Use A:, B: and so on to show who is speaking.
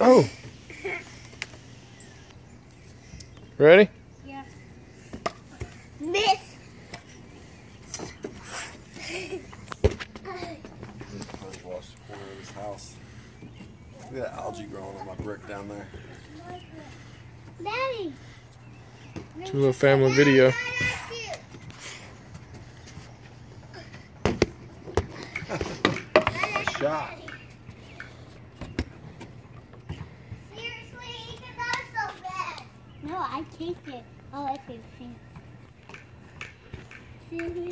A: Oh. Ready?
B: Yeah. Miss.
C: First wash the corner of this house. Look at that algae growing on my brick down there.
B: Daddy.
A: Two little family video.
C: Shot.
B: No, I kicked it. Oh, I. See. See?